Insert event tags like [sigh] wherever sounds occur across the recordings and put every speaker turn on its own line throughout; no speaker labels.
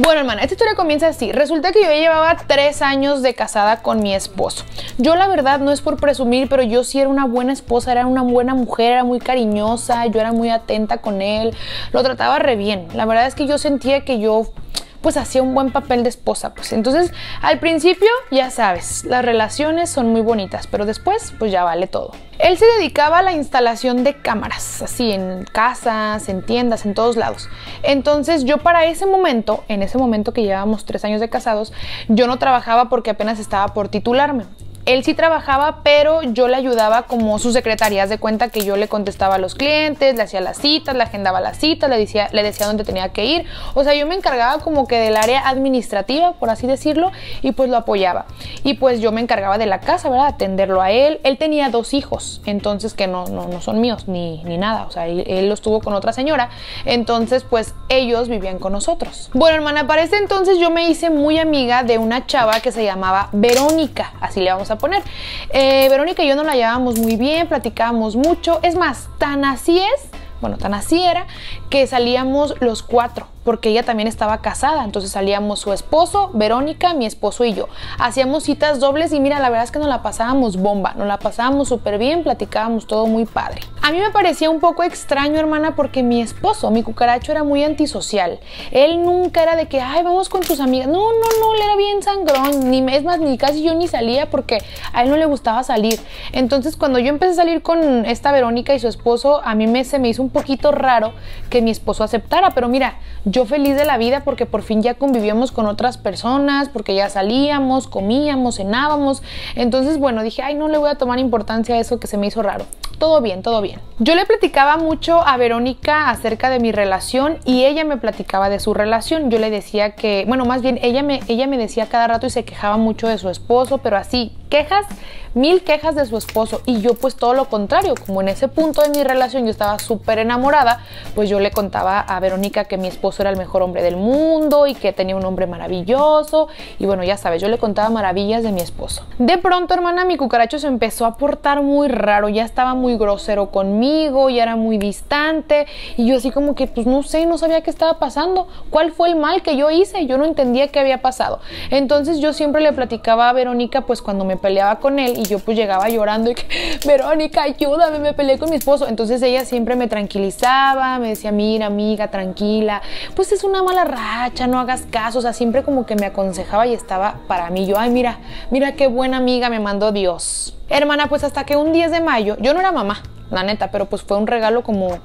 Bueno, hermana, esta historia comienza así. Resulta que yo llevaba tres años de casada con mi esposo. Yo la verdad no es por presumir, pero yo sí era una buena esposa, era una buena mujer, era muy cariñosa, yo era muy atenta con él, lo trataba re bien. La verdad es que yo sentía que yo pues hacía un buen papel de esposa. Pues entonces, al principio, ya sabes, las relaciones son muy bonitas, pero después, pues ya vale todo. Él se dedicaba a la instalación de cámaras, así en casas, en tiendas, en todos lados. Entonces yo para ese momento, en ese momento que llevábamos tres años de casados, yo no trabajaba porque apenas estaba por titularme. Él sí trabajaba, pero yo le ayudaba como su secretaria. de cuenta que yo le contestaba a los clientes, le hacía las citas, le agendaba las citas, le decía, le decía dónde tenía que ir. O sea, yo me encargaba como que del área administrativa, por así decirlo, y pues lo apoyaba. Y pues yo me encargaba de la casa, ¿verdad? Atenderlo a él. Él tenía dos hijos, entonces que no, no, no son míos ni, ni nada. O sea, él, él los tuvo con otra señora. Entonces, pues ellos vivían con nosotros. Bueno, hermana, para ese entonces yo me hice muy amiga de una chava que se llamaba Verónica. Así le vamos a poner. Eh, Verónica y yo nos la llevábamos muy bien, platicábamos mucho. Es más, tan así es, bueno, tan así era, que salíamos los cuatro porque ella también estaba casada. Entonces salíamos su esposo, Verónica, mi esposo y yo. Hacíamos citas dobles y mira, la verdad es que nos la pasábamos bomba, nos la pasábamos súper bien, platicábamos todo muy padre. A mí me parecía un poco extraño, hermana, porque mi esposo, mi cucaracho, era muy antisocial. Él nunca era de que, ay, vamos con tus amigas. No, no, no, él era bien sangrón. Ni, es más, ni casi yo ni salía porque a él no le gustaba salir. Entonces, cuando yo empecé a salir con esta Verónica y su esposo, a mí me, se me hizo un poquito raro que mi esposo aceptara. Pero mira, yo yo feliz de la vida porque por fin ya convivíamos con otras personas, porque ya salíamos, comíamos, cenábamos. Entonces, bueno, dije, ay, no le voy a tomar importancia a eso que se me hizo raro. Todo bien, todo bien. Yo le platicaba mucho a Verónica acerca de mi relación y ella me platicaba de su relación. Yo le decía que, bueno, más bien ella me, ella me decía cada rato y se quejaba mucho de su esposo, pero así, quejas mil quejas de su esposo y yo pues todo lo contrario, como en ese punto de mi relación yo estaba súper enamorada, pues yo le contaba a Verónica que mi esposo era el mejor hombre del mundo y que tenía un hombre maravilloso y bueno, ya sabes, yo le contaba maravillas de mi esposo. De pronto, hermana, mi cucaracho se empezó a portar muy raro, ya estaba muy grosero conmigo, ya era muy distante y yo así como que pues no sé, no sabía qué estaba pasando, cuál fue el mal que yo hice, yo no entendía qué había pasado. Entonces yo siempre le platicaba a Verónica pues cuando me peleaba con él y yo pues llegaba llorando y que, [laughs] Verónica, ayúdame, me peleé con mi esposo. Entonces ella siempre me tranquilizaba, me decía, mira, amiga, tranquila, pues es una mala racha, no hagas caso. O sea, siempre como que me aconsejaba y estaba para mí. Yo, ay, mira, mira qué buena amiga me mandó Dios. Hermana, pues hasta que un 10 de mayo, yo no era mamá, la neta, pero pues fue un regalo como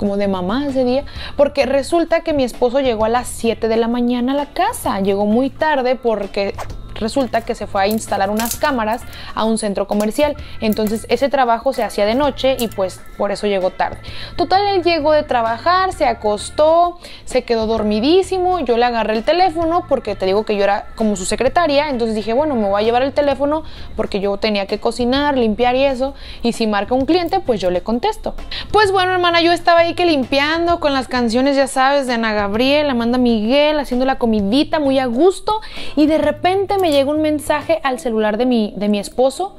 como de mamá ese día, porque resulta que mi esposo llegó a las 7 de la mañana a la casa, llegó muy tarde porque resulta que se fue a instalar unas cámaras a un centro comercial. Entonces ese trabajo se hacía de noche y pues por eso llegó tarde. Total, él llegó de trabajar, se acostó, se quedó dormidísimo. Yo le agarré el teléfono porque te digo que yo era como su secretaria. Entonces dije, bueno, me voy a llevar el teléfono porque yo tenía que cocinar, limpiar y eso. Y si marca un cliente, pues yo le contesto. Pues bueno, hermana, yo estaba ahí que limpiando con las canciones, ya sabes, de Ana Gabriel, Amanda Miguel, haciendo la comidita muy a gusto. Y de repente me llega un mensaje al celular de mi, de mi esposo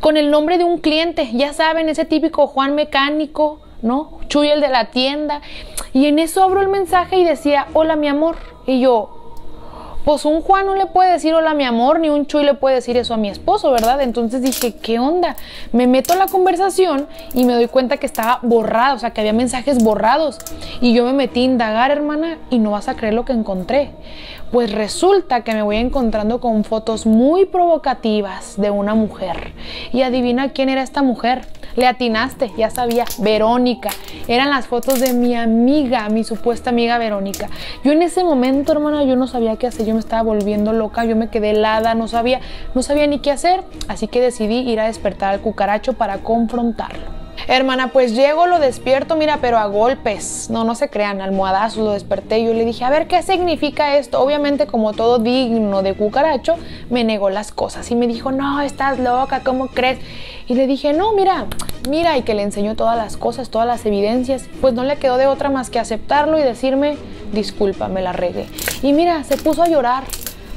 con el nombre de un cliente. Ya saben, ese típico Juan Mecánico, ¿no? Chuy el de la tienda. Y en eso abro el mensaje y decía, hola mi amor. Y yo, pues un Juan no le puede decir hola mi amor, ni un Chuy le puede decir eso a mi esposo, ¿verdad? Entonces dije, ¿qué onda? Me meto a la conversación y me doy cuenta que estaba borrado, o sea, que había mensajes borrados. Y yo me metí a indagar, hermana, y no vas a creer lo que encontré. Pues resulta que me voy encontrando con fotos muy provocativas de una mujer. Y adivina quién era esta mujer. Le atinaste, ya sabía, Verónica. Eran las fotos de mi amiga, mi supuesta amiga Verónica. Yo en ese momento, hermana, yo no sabía qué hacer, yo estaba volviendo loca, yo me quedé helada, no sabía, no sabía ni qué hacer, así que decidí ir a despertar al cucaracho para confrontarlo. Hermana, pues llego, lo despierto, mira, pero a golpes. No, no se crean, almohadazos, lo desperté. Yo le dije, a ver, ¿qué significa esto? Obviamente, como todo digno de cucaracho, me negó las cosas y me dijo, no, estás loca, ¿cómo crees? Y le dije, no, mira, mira, y que le enseñó todas las cosas, todas las evidencias. Pues no le quedó de otra más que aceptarlo y decirme, disculpa, me la regué. Y mira, se puso a llorar.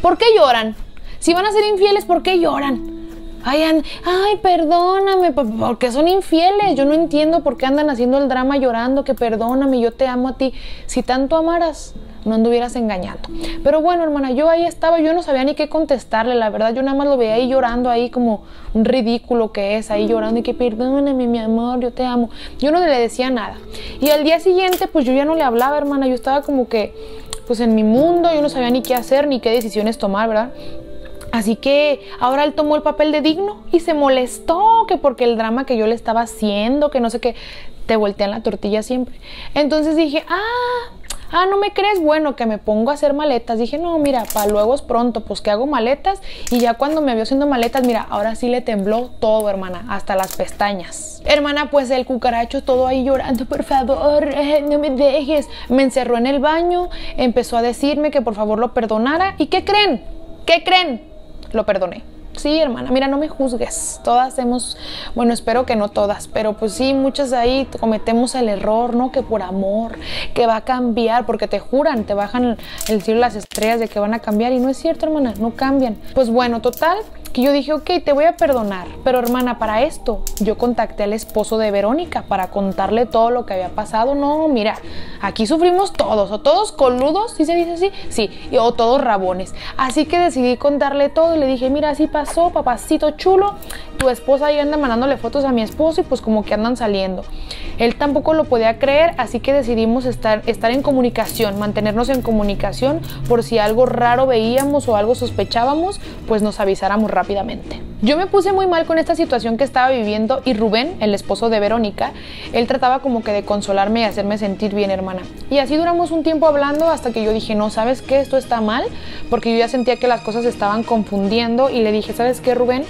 ¿Por qué lloran? Si van a ser infieles, ¿por qué lloran? Ay, ay, perdóname, porque son infieles. Yo no entiendo por qué andan haciendo el drama llorando, que perdóname, yo te amo a ti. Si tanto amaras, no anduvieras engañando. Pero bueno, hermana, yo ahí estaba, yo no sabía ni qué contestarle, la verdad, yo nada más lo veía ahí llorando ahí como un ridículo que es, ahí llorando y que perdóname, mi amor, yo te amo. Yo no le decía nada. Y al día siguiente, pues yo ya no le hablaba, hermana, yo estaba como que, pues en mi mundo, yo no sabía ni qué hacer, ni qué decisiones tomar, ¿verdad? Así que ahora él tomó el papel de digno y se molestó que porque el drama que yo le estaba haciendo, que no sé qué, te voltean la tortilla siempre. Entonces dije, ah, ah, no me crees, bueno, que me pongo a hacer maletas. Dije, no, mira, para luego es pronto, pues que hago maletas. Y ya cuando me vio haciendo maletas, mira, ahora sí le tembló todo, hermana, hasta las pestañas. Hermana, pues el cucaracho todo ahí llorando, por favor, eh, no me dejes. Me encerró en el baño, empezó a decirme que por favor lo perdonara. ¿Y qué creen? ¿Qué creen? Lo perdoné. Sí, hermana, mira, no me juzgues. Todas hemos, bueno, espero que no todas, pero pues sí, muchas ahí cometemos el error, ¿no? Que por amor, que va a cambiar, porque te juran, te bajan el cielo las estrellas de que van a cambiar y no es cierto, hermana, no cambian. Pues bueno, total, que yo dije, ok, te voy a perdonar, pero hermana, para esto yo contacté al esposo de Verónica para contarle todo lo que había pasado. No, mira, aquí sufrimos todos, o todos coludos, ¿sí se dice así? Sí, o todos rabones. Así que decidí contarle todo y le dije, mira, así pasó, papacito chulo, tu esposa ahí anda mandándole fotos a mi esposo y pues como que andan saliendo. Él tampoco lo podía creer, así que decidimos estar, estar en comunicación, mantenernos en comunicación por si algo raro veíamos o algo sospechábamos, pues nos avisáramos rápido Yo me puse muy mal con esta situación que estaba viviendo y Rubén, el esposo de Verónica, él trataba como que de consolarme y hacerme sentir bien, hermana. Y así duramos un tiempo hablando hasta que yo dije, no, ¿sabes qué? Esto está mal, porque yo ya sentía que las cosas estaban confundiendo y le dije, ¿sabes qué, Rubén?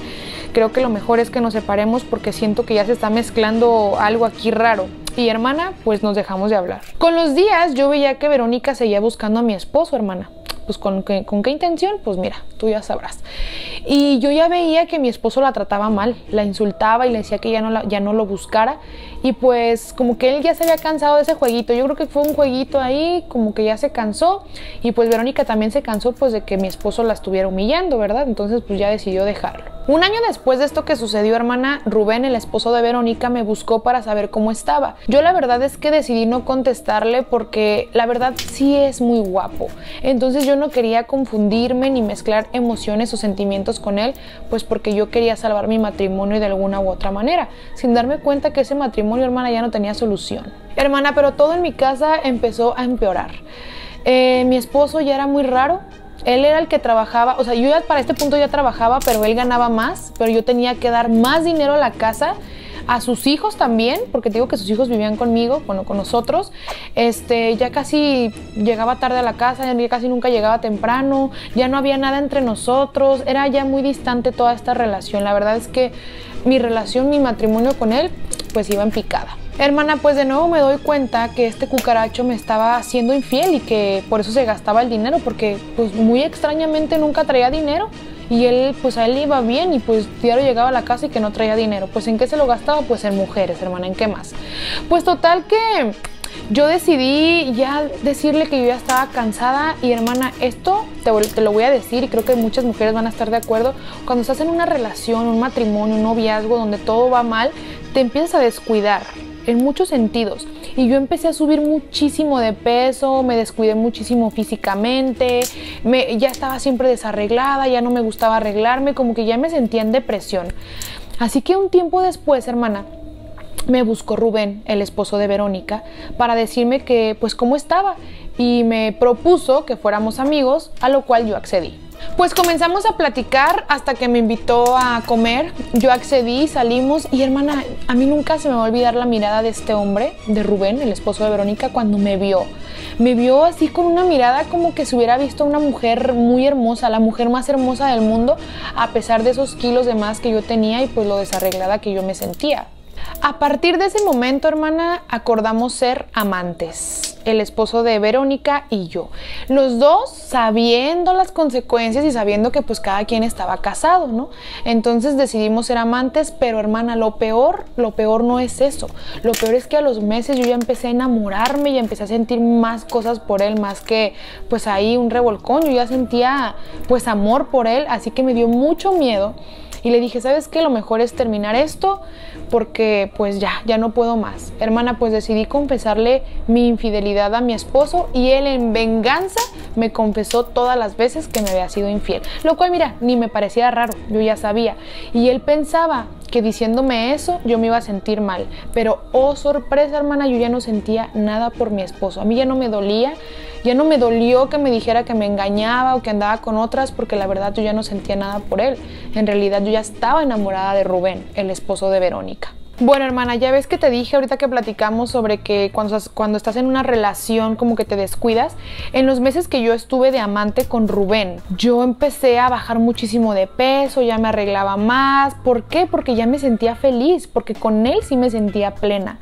Creo que lo mejor es que nos separemos porque siento que ya se está mezclando algo aquí raro. Y hermana, pues nos dejamos de hablar. Con los días yo veía que Verónica seguía buscando a mi esposo, hermana. Pues con, con qué intención, pues mira, tú ya sabrás. Y yo ya veía que mi esposo la trataba mal, la insultaba y le decía que ya no, ya no lo buscara. Y pues como que él ya se había cansado de ese jueguito. Yo creo que fue un jueguito ahí, como que ya se cansó. Y pues Verónica también se cansó pues de que mi esposo la estuviera humillando, ¿verdad? Entonces pues ya decidió dejarlo. Un año después de esto que sucedió, hermana, Rubén, el esposo de Verónica, me buscó para saber cómo estaba. Yo la verdad es que decidí no contestarle porque la verdad sí es muy guapo. Entonces yo no quería confundirme ni mezclar emociones o sentimientos con él, pues porque yo quería salvar mi matrimonio de alguna u otra manera, sin darme cuenta que ese matrimonio, hermana, ya no tenía solución. Hermana, pero todo en mi casa empezó a empeorar. Eh, mi esposo ya era muy raro, él era el que trabajaba, o sea, yo ya para este punto ya trabajaba, pero él ganaba más, pero yo tenía que dar más dinero a la casa a sus hijos también, porque digo que sus hijos vivían conmigo, bueno, con nosotros. Este, ya casi llegaba tarde a la casa, ya casi nunca llegaba temprano, ya no había nada entre nosotros, era ya muy distante toda esta relación. La verdad es que mi relación, mi matrimonio con él, pues iba en picada. Hermana, pues de nuevo me doy cuenta que este cucaracho me estaba haciendo infiel y que por eso se gastaba el dinero, porque pues muy extrañamente nunca traía dinero y él pues a él iba bien y pues diario llegaba a la casa y que no traía dinero. Pues en qué se lo gastaba? Pues en mujeres, hermana, ¿en qué más? Pues total que yo decidí ya decirle que yo ya estaba cansada y hermana, esto te, te, lo voy a decir y creo que muchas mujeres van a estar de acuerdo. Cuando estás en una relación, un matrimonio, un noviazgo donde todo va mal, te empiezas a descuidar en muchos sentidos. Y yo empecé a subir muchísimo de peso, me descuidé muchísimo físicamente, me, ya estaba siempre desarreglada, ya no me gustaba arreglarme, como que ya me sentía en depresión. Así que un tiempo después, hermana, me buscó Rubén, el esposo de Verónica, para decirme que pues cómo estaba y me propuso que fuéramos amigos, a lo cual yo accedí. Pues comenzamos a platicar hasta que me invitó a comer. Yo accedí, salimos y hermana, a mí nunca se me va a olvidar la mirada de este hombre, de Rubén, el esposo de Verónica, cuando me vio. Me vio así con una mirada como que se hubiera visto una mujer muy hermosa, la mujer más hermosa del mundo, a pesar de esos kilos de más que yo tenía y pues lo desarreglada que yo me sentía. A partir de ese momento, hermana, acordamos ser amantes el esposo de Verónica y yo. Los dos sabiendo las consecuencias y sabiendo que pues cada quien estaba casado, ¿no? Entonces decidimos ser amantes, pero hermana, lo peor, lo peor no es eso. Lo peor es que a los meses yo ya empecé a enamorarme y empecé a sentir más cosas por él, más que pues ahí un revolcón. Yo ya sentía pues amor por él, así que me dio mucho miedo y le dije, ¿sabes qué? Lo mejor es terminar esto porque pues ya, ya no puedo más. Hermana, pues decidí confesarle mi infidelidad a mi esposo y él en venganza me confesó todas las veces que me había sido infiel. Lo cual, mira, ni me parecía raro, yo ya sabía. Y él pensaba que diciéndome eso yo me iba a sentir mal. Pero, oh sorpresa, hermana, yo ya no sentía nada por mi esposo. A mí ya no me dolía, ya no me dolió que me dijera que me engañaba o que andaba con otras, porque la verdad yo ya no sentía nada por él. En realidad yo ya estaba enamorada de Rubén, el esposo de Verónica. Bueno, hermana, ya ves que te dije ahorita que platicamos sobre que cuando, cuando estás en una relación como que te descuidas. En los meses que yo estuve de amante con Rubén, yo empecé a bajar muchísimo de peso, ya me arreglaba más. ¿Por qué? Porque ya me sentía feliz, porque con él sí me sentía plena.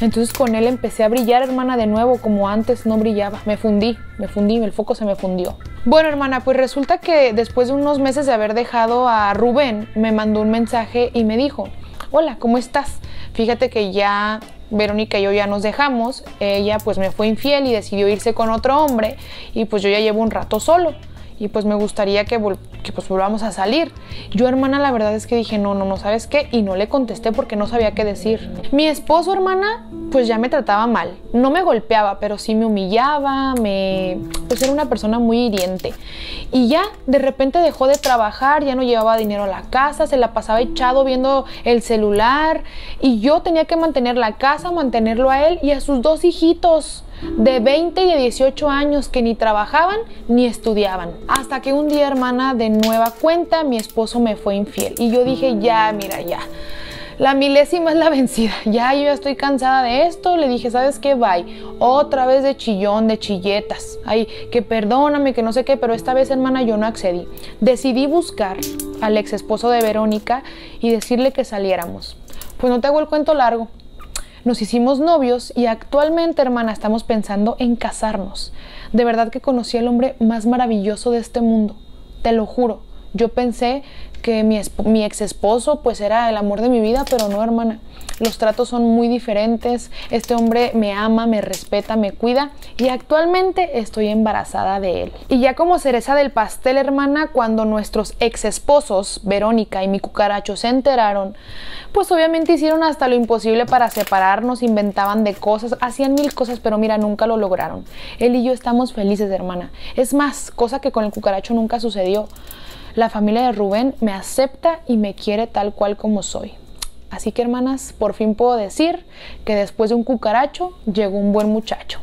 Entonces con él empecé a brillar, hermana, de nuevo, como antes no brillaba. Me fundí, me fundí, el foco se me fundió. Bueno, hermana, pues resulta que después de unos meses de haber dejado a Rubén, me mandó un mensaje y me dijo, hola, ¿cómo estás? Fíjate que ya Verónica y yo ya nos dejamos, ella pues me fue infiel y decidió irse con otro hombre y pues yo ya llevo un rato solo y pues me gustaría que, que, pues volvamos a salir. Yo, hermana, la verdad es que dije, no, no, no, ¿sabes qué? Y no le contesté porque no sabía qué decir. Mi esposo, hermana, pues ya me trataba mal. No me golpeaba, pero sí me humillaba, me... pues era una persona muy hiriente. Y ya, de repente dejó de trabajar, ya no llevaba dinero a la casa, se la pasaba echado viendo el celular y yo tenía que mantener la casa, mantenerlo a él y a sus dos hijitos de 20 y de 18 años que ni trabajaban ni estudiaban. Hasta que un día, hermana, de nueva cuenta, mi esposo me fue infiel. Y yo dije, ya, mira, ya. La milésima es la vencida. [laughs] Ya yo ya estoy cansada de esto. Le dije, ¿sabes qué? Bye. Otra vez de chillón, de chilletas. Ay, que perdóname, que no sé qué, pero esta vez, hermana, yo no accedí. Decidí buscar al ex esposo de Verónica y decirle que saliéramos. Pues no te hago el cuento largo. Nos hicimos novios y actualmente, hermana, estamos pensando en casarnos. De verdad que conocí al hombre más maravilloso de este mundo. Te lo juro. Yo pensé que mi, ex esposo pues era el amor de mi vida, pero no, hermana. Los tratos son muy diferentes. Este hombre me ama, me respeta, me cuida y actualmente estoy embarazada de él. Y ya como cereza del pastel, hermana, cuando nuestros ex esposos, Verónica y mi cucaracho, se enteraron, pues obviamente hicieron hasta lo imposible para separarnos, inventaban de cosas, hacían mil cosas, pero mira, nunca lo lograron. Él y yo estamos felices, hermana. Es más, cosa que con el cucaracho nunca sucedió. La familia de Rubén me acepta y me quiere tal cual como soy. Así que hermanas, por fin puedo decir que después de un cucaracho llegó un buen muchacho.